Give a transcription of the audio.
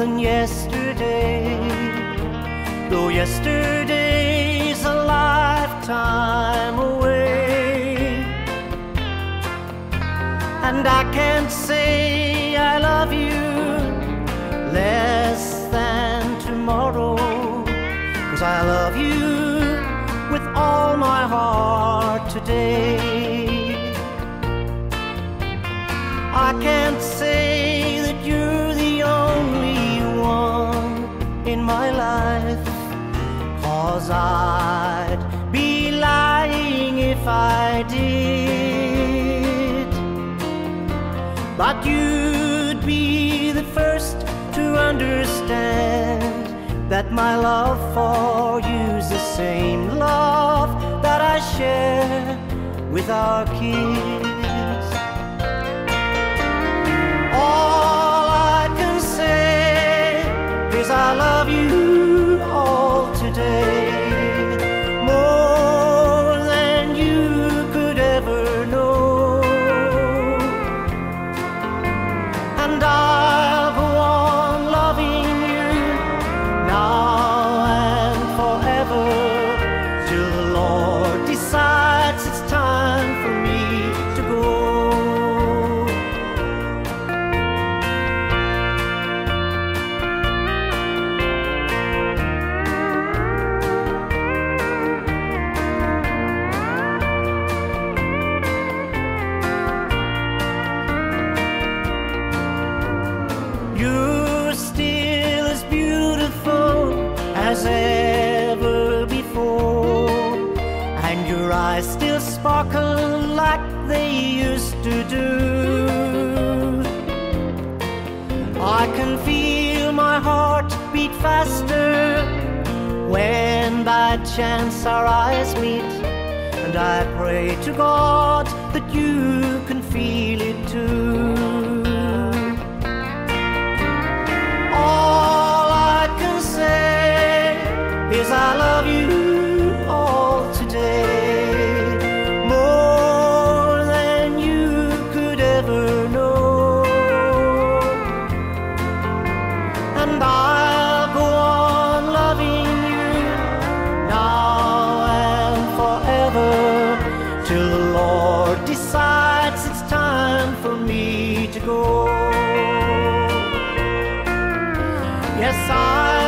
than yesterday. Though yesterday's a lifetime away. And I can't say I love you less than tomorrow. Cause I love you with all my heart today. If I did. But you'd be the first to understand that my love for you's the same love that I share with our kids. And I'll You're still as beautiful as ever before, and your eyes still sparkle like they used to do. I can feel my heart beat faster when by chance our eyes meet, and I pray to God that you can feel it is I love you all today. More than you could ever know. And I'll go on loving you now and forever till the Lord decides it's time for me to go. Yes I